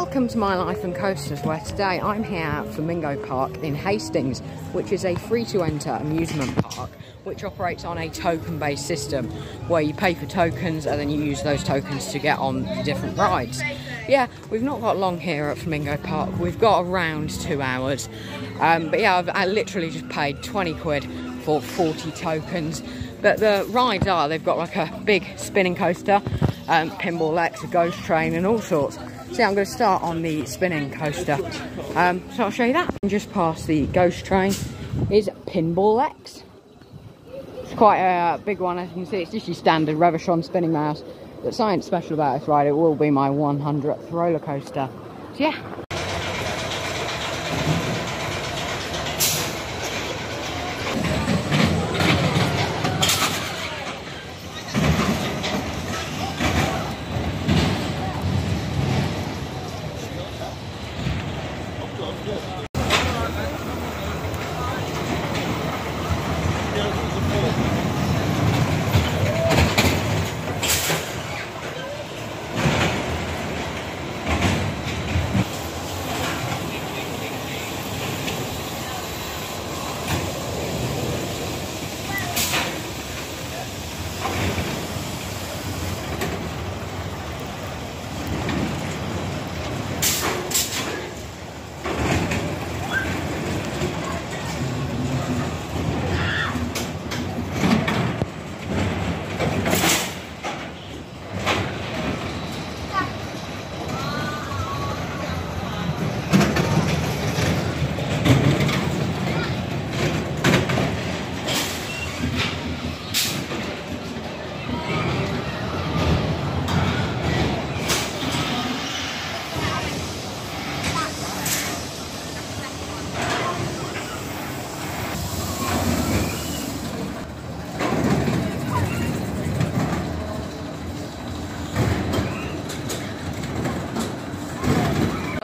Welcome to My Life and Coasters, where today I'm here at Flamingo Park in Hastings, which is a free to enter amusement park which operates on a token based system where you pay for tokens and then you use those tokens to get on different rides. Yeah, we've not got long here at Flamingo Park, we've got around two hours. Um, but yeah, I've, I literally just paid 20 quid for 40 tokens. But the rides are, they've got like a big spinning coaster, um, Pinball X, a ghost train, and all sorts. So yeah, I'm going to start on the spinning coaster. Um, so I'll show you that. And just past the ghost train is Pinball X. It's quite a big one, as you can see. It's just your standard Reverchon spinning mouse. But something special about this ride, it will be my 100th roller coaster. So yeah,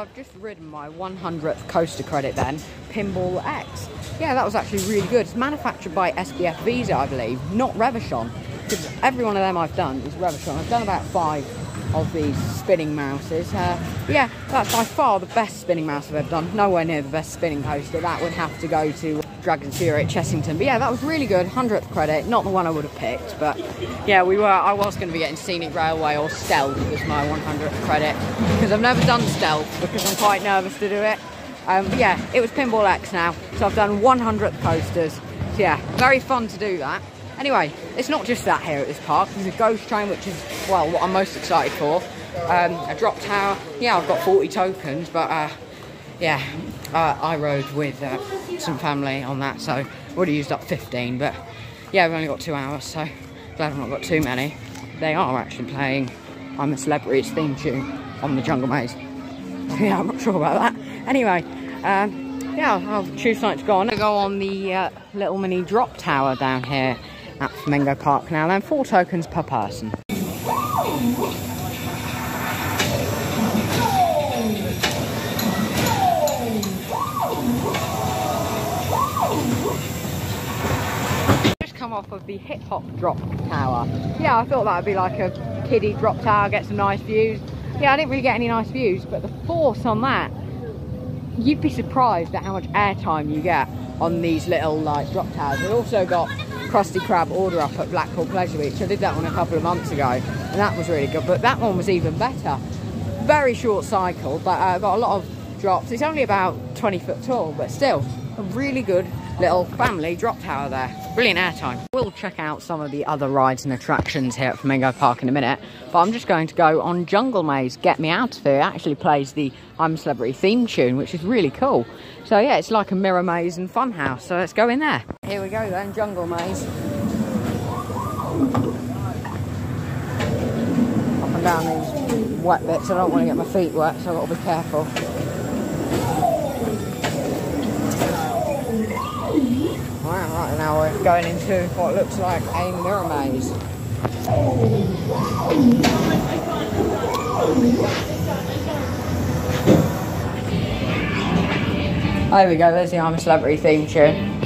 I've just ridden my 100th coaster credit then, Pinball X. Yeah, that was actually really good. It's manufactured by SBF Visa, I believe, not Reverchon. Because every one of them I've done is Reverchon. I've done about five of these spinning mouses. Uh, yeah, that's by far the best spinning mouse I've ever done. Nowhere near the best spinning coaster. That would have to go to Dragon's Fury at Chessington. But yeah, that was really good. 100th credit. Not the one I would have picked, but yeah, we were. I was going to be getting Scenic Railway or Stealth as my 100th credit because I've never done Stealth because I'm quite nervous to do it. Um, but yeah, it was Pinball X now, so I've done 100th coasters. So yeah, very fun to do that. Anyway, it's not just that here at this park. There's a ghost train, which is, well, what I'm most excited for. Um, a drop tower. Yeah, I've got 40 tokens, but uh, yeah, uh, I rode with uh, some family on that, so I've used up 15. But yeah, I've only got two hours, so glad I've not got too many. They are actually playing I'm a Celebrity's theme tune on the Jungle Maze. yeah, I'm not sure about that. Anyway, um, yeah, I'll choose something to go on. I'll go on the uh, little mini drop tower down here at Flamingo Park now. Then four tokens per person. Just come off of the hip hop drop tower. Yeah, I thought that would be like a kiddie drop tower, get some nice views. Yeah, I didn't really get any nice views, but the force on that, you'd be surprised at how much airtime you get on these little like drop towers. We also got Krusty Krab order up at Blackpool Pleasure Beach. I did that one a couple of months ago, and that was really good. But that one was even better. Very short cycle, but I uh, got a lot of drops. It's only about 20 foot tall, but still a really good little family drop tower there. Brilliant airtime. We'll check out some of the other rides and attractions here at Flamingo Park in a minute, but I'm just going to go on Jungle Maze, Get Me Out of Here. It actually plays the I'm a Celebrity theme tune, which is really cool. So yeah, it's like a mirror maze and fun house. So let's go in there. Here we go then, Jungle Maze. Up and down these wet bits. I don't want to get my feet wet, so I've got to be careful. Right, now we're going into what looks like a mirror maze. There we go, there's the I'm a Celebrity theme tune.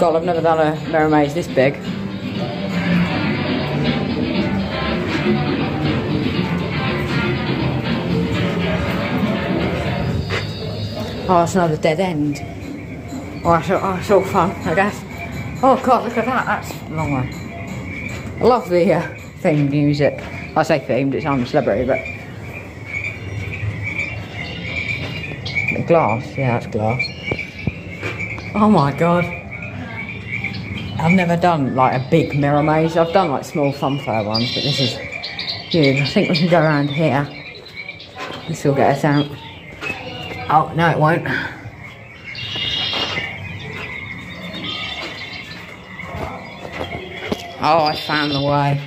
God, I've never done a mirror maze this big. Oh, it's another dead end. Oh, that's, oh, all fun, I guess. Oh God, look at that. That's a long way. I love the uh, themed music. I say themed, it's a celebrity, but the glass, yeah, that's glass. Oh my God. I've never done like a big mirror maze. I've done like small funfair ones, but this is huge. I think we can go around here. This will get us out. Oh, no, it won't. Oh, I found the way.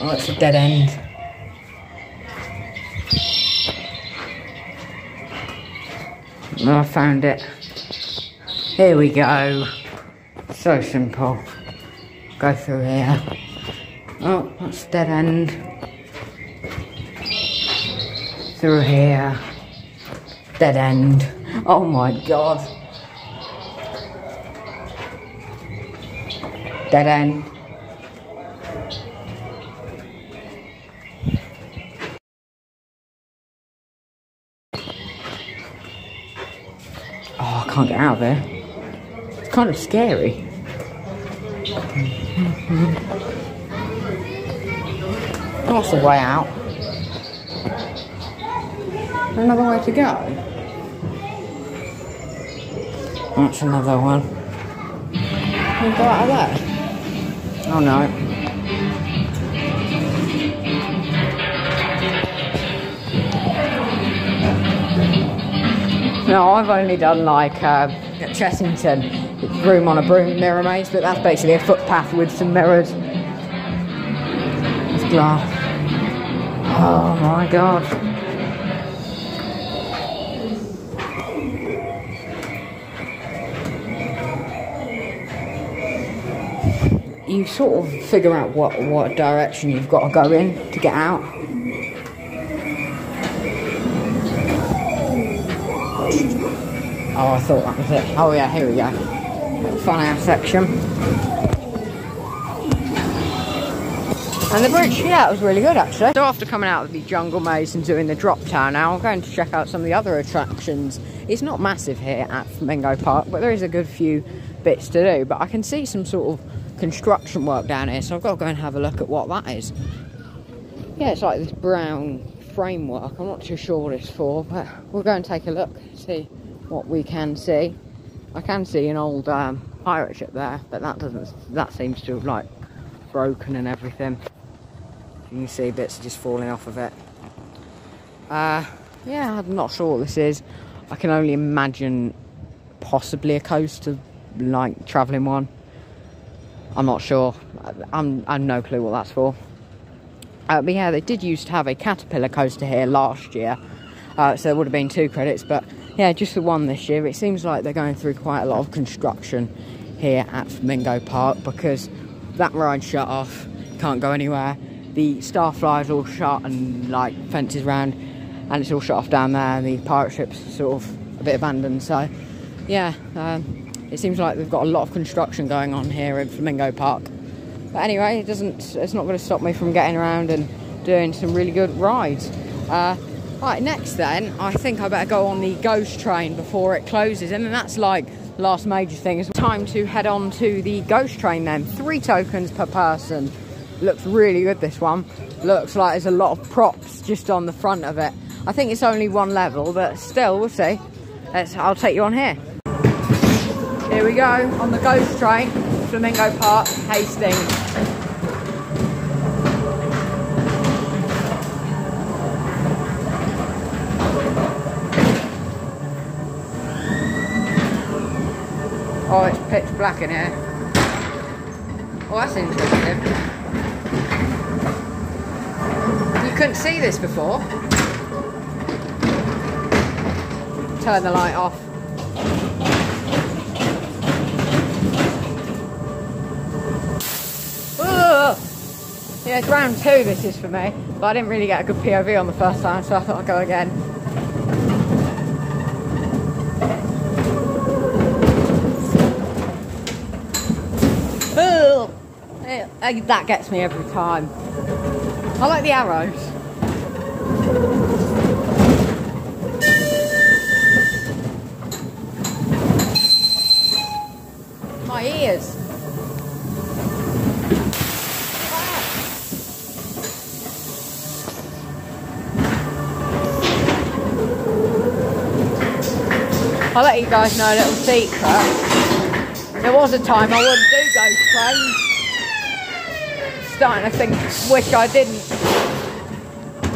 Oh, it's a dead end. Oh, I found it. Here we go. So simple. Go through here. Oh, that's dead end. Through here. Dead end. Oh my god. Dead end. Oh, I can't get out of there. It's kind of scary. That's the way out. Another way to go. That's another one. Can we go out of there? Oh no. No, I've only done like uh, at Chessington, broom on a broom mirror maze, but that's basically a footpath with some mirrors. It's glass. Oh my god. You sort of figure out what, what direction you've got to go in to get out. Oh, I thought that was it. Oh yeah, here we go. Fun section. And the bridge, yeah, it was really good actually. So after coming out of the jungle maze and doing the drop tower now, I'm going to check out some of the other attractions. It's not massive here at Flamingo Park, but there is a good few bits to do. But I can see some sort of construction work down here, so I've got to go and have a look at what that is. Yeah, it's like this brown framework. I'm not too sure what it's for, but we'll go and take a look, see what we can see. I can see an old um, pirate ship there, but that doesn't. That seems to have like broken and everything. You can see bits just falling off of it. Uh, yeah, I'm not sure what this is. I can only imagine possibly a coaster, like travelling one. I'm not sure. I'm I'm no clue what that's for. Uh, but yeah, they did used to have a caterpillar coaster here last year, uh, so there would have been two credits. But yeah, just the one this year. It seems like they're going through quite a lot of construction here at Flamingo Park because that ride shut off, can't go anywhere. The Starflyer's all shut and like fences round, and it's all shut off down there. And the pirate ship's sort of a bit abandoned. So yeah, um, it seems like they've got a lot of construction going on here in Flamingo Park. But anyway, it doesn't. It's not going to stop me from getting around and doing some really good rides. Uh, right, next then, I think I better go on the ghost train before it closes, and then that's like last major thing. It's time to head on to the ghost train then. Three tokens per person. Looks really good. This one looks like there's a lot of props just on the front of it. I think it's only one level, but still, we'll see. Let's, I'll take you on here. Here we go on the ghost train. Flamingo Park, Hastings. Oh, it's pitch black in here. Oh, that's interesting. You couldn't see this before. Turn the light off. Yeah, it's round two this is for me, but I didn't really get a good POV on the first time, so I thought I'd go again. Uh, that gets me every time. I like the arrows. My ears. I'll let you guys know a little secret. There was a time I wouldn't do ghost trains. Starting to think, wish I didn't.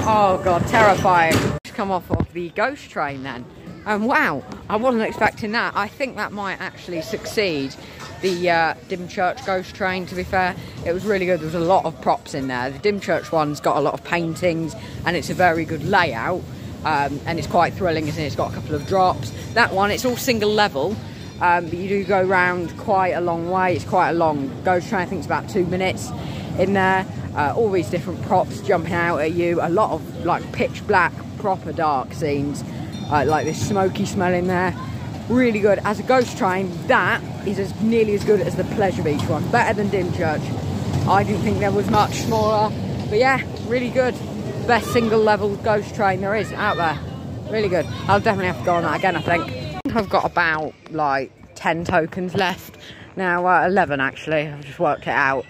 Oh god, terrifying. Just come off of the ghost train then. And wow, I wasn't expecting that. I think that might actually succeed the uh, Dymchurch ghost train, to be fair. It was really good. There was a lot of props in there. The Dymchurch one's got a lot of paintings and it's a very good layout. Um, and it's quite thrilling, isn't it? It's got a couple of drops. That one, it's all single level, um, but you do go round quite a long way. It's quite a long ghost train. I think it's about two minutes in there. Uh, all these different props jumping out at you. A lot of like pitch black, proper dark scenes, uh, like this smoky smell in there. Really good. As a ghost train, that is as nearly as good as the Pleasure Beach one. Better than Dymchurch. I didn't think there was much smaller, but yeah, really good best single level ghost train there is out there. Really good. I'll definitely have to go on that again, I think. I've got about like 10 tokens left. Now, uh, 11 actually. I've just worked it out.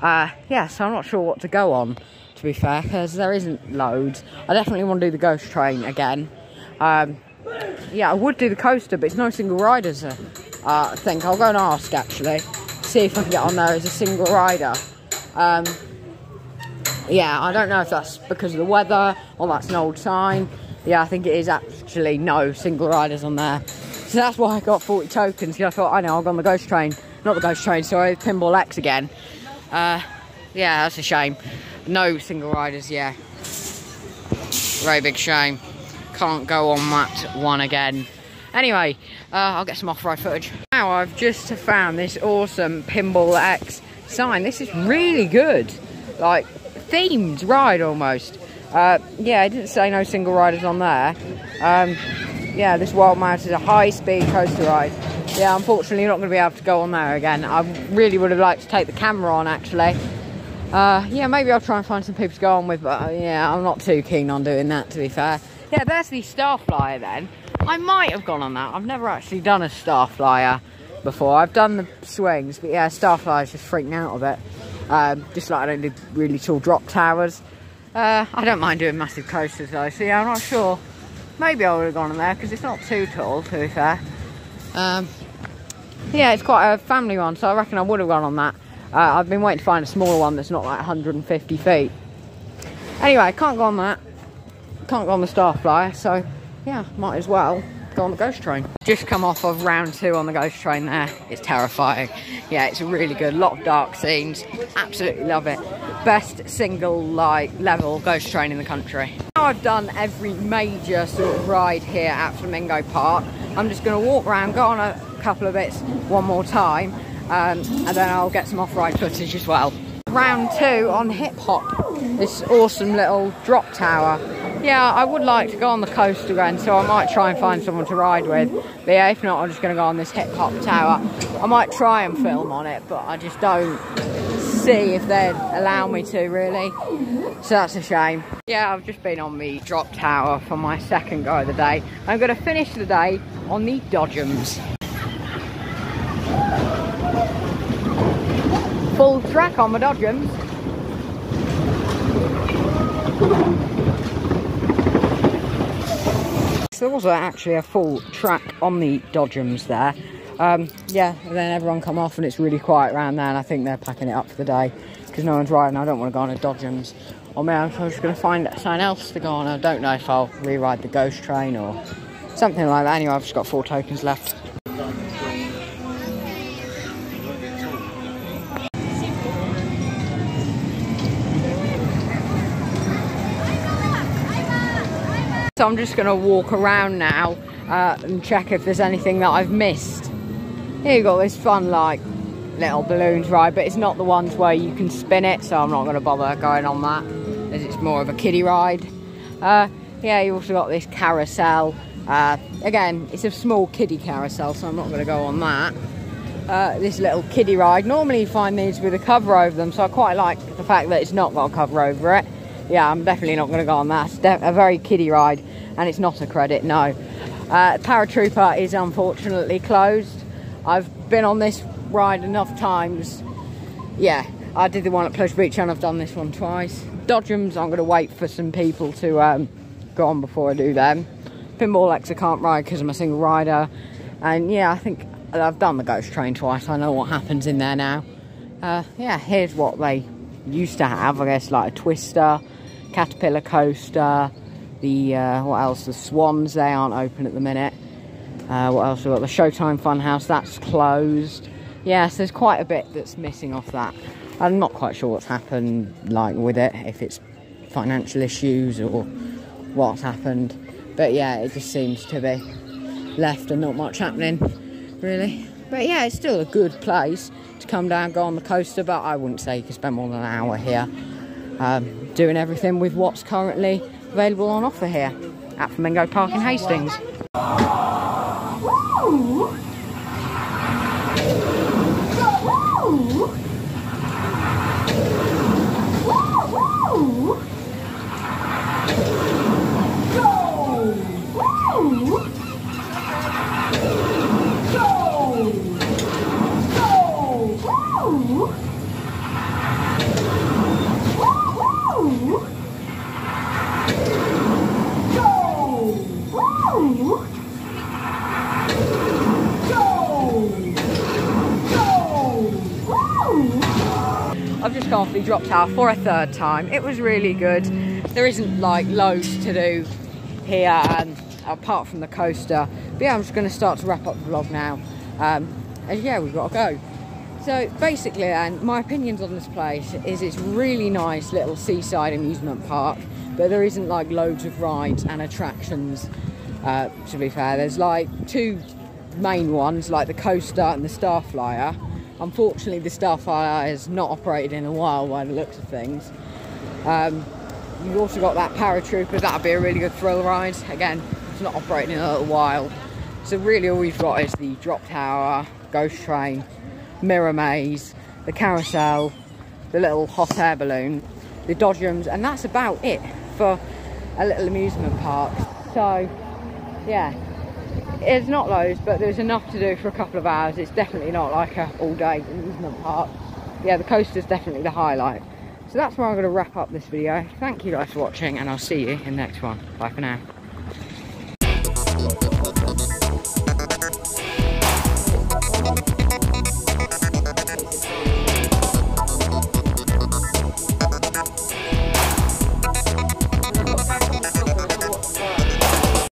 Uh, yeah, so I'm not sure what to go on, to be fair, because there isn't loads. I definitely want to do the ghost train again. Um, yeah, I would do the coaster, but it's no single riders, uh, I think. I'll go and ask, actually. See if I can get on there as a single rider. Um, yeah, I don't know if that's because of the weather or that's an old sign. Yeah, I think it is actually no single riders on there. So that's why I got 40 tokens. I thought, I know, I'll go on the ghost train. Not the ghost train, sorry, Pinball X again. Uh, yeah, that's a shame. No single riders, yeah. Very big shame. Can't go on that one again. Anyway, uh, I'll get some off-road footage. Now I've just found this awesome Pinball X sign. This is really good. Like, themed ride almost. Uh, yeah, I didn't say no single riders on there. Um, yeah, this Wild Mouse is a high-speed coaster ride. Yeah, unfortunately, not going to be able to go on there again. I really would have liked to take the camera on, actually. Uh, yeah, maybe I'll try and find some people to go on with, but uh, yeah, I'm not too keen on doing that, to be fair. Yeah, there's the star flyer then. I might have gone on that. I've never actually done a star flyer before. I've done the swings, but yeah, Starflyer's just freaking out a bit. Um, just like I don't do really tall drop towers. Uh, I don't mind doing massive coasters though, so yeah, I'm not sure. Maybe I would have gone on there because it's not too tall, to be fair. Um, yeah, it's quite a family one, so I reckon I would have gone on that. Uh, I've been waiting to find a smaller one that's not like 150 feet. Anyway, can't go on that. Can't go on the Starflyer, so yeah, might as well go on the ghost train. Just come off of round two on the ghost train there. It's terrifying. Yeah, it's really good. A lot of dark scenes. Absolutely love it. Best single like level ghost train in the country. Now I've done every major sort of ride here at Flamingo Park. I'm just going to walk around, go on a couple of bits one more time, um, and then I'll get some off-ride footage as well. Round two on Hip Hop. This awesome little drop tower yeah, I would like to go on the coast again, so I might try and find someone to ride with. But yeah, if not, I'm just going to go on this hip hop tower. I might try and film on it, but I just don't see if they'd allow me to, really. So that's a shame. Yeah, I've just been on the drop tower for my second go of the day. I'm going to finish the day on the Dodgems. Full track on the Dodgems. There was actually a full track on the Dodgems there. Um, yeah, and then everyone come off and it's really quiet around there and I think they're packing it up for the day because no one's riding. I don't want to go on a Dodgems Or so I'm just going to find something else to go on. I don't know if I'll re-ride the Ghost Train or something like that. Anyway, I've just got four tokens left. So I'm just going to walk around now uh, and check if there's anything that I've missed. Here you got this fun like little balloons ride, but it's not the ones where you can spin it, so I'm not going to bother going on that, as it's more of a kiddie ride. Uh, yeah, you also got this carousel. Uh, again, it's a small kiddie carousel, so I'm not going to go on that. uh, this little kiddie ride. Normally you find these with a cover over them, so I quite like the fact that it's not got a cover over it. Yeah, I'm definitely not going to go on that. It's a very kiddie ride, and it's not a credit, no. Uh, Paratrooper is unfortunately closed. I've been on this ride enough times. Yeah, I did the one at Pleasure Beach and I've done this one twice. Dodgems, I'm going to wait for some people to um, go on before I do them. Pinball X I can't ride because I'm a single rider. And yeah, I think I've done the Ghost Train twice. I know what happens in there now. Uh, yeah, here's what they used to have. I guess like a Twister, Caterpillar Coaster, the, uh, what else? The Swans, they aren't open at the minute. Uh, what else? We've got the Showtime Funhouse, that's closed. Yes, there's quite a bit that's missing off that. I'm not quite sure what's happened like with it, if it's financial issues or what's happened. But yeah, it just seems to be left and not much happening, really. But yeah, it's still a good place to come down, go on the coaster, but I wouldn't say you could spend more than an hour here um, doing everything with what's currently available on offer here at Flamingo Park in Hastings. Drop tower for a third time. It was really good. There isn't like loads to do here um, apart from the coaster. But yeah, I'm just going to start to wrap up the vlog now. Um, and yeah, we've got to go. So basically, and my opinions on this place is it's really nice little seaside amusement park, but there isn't like loads of rides and attractions. Uh, to be fair, there's like two main ones, like the coaster and the Starflyer Unfortunately, the Starflyer has not operated in a while by the looks of things. Um, you've also got that Paratrooper, that'll be a really good thrill ride. Again, it's not operating in a little while. So really all we've got is the Drop Tower, Ghost Train, Mirror Maze, the Carousel, the little hot air balloon, the Dodgems, and that's about it for a little amusement park. So, yeah, it's not loads, but there's enough to do for a couple of hours. It's definitely not like a all-day amusement park. Yeah, the coast is definitely the highlight. So that's where I'm going to wrap up this video. Thank you guys for watching, and I'll see you in the next one. Bye for now.